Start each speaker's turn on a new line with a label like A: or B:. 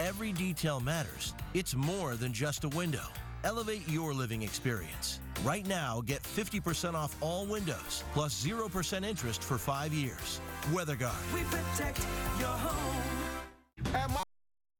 A: every detail matters, it's more than just a window. Elevate your living experience. Right now, get 50% off all windows, plus 0% interest for five years. WeatherGard.
B: We protect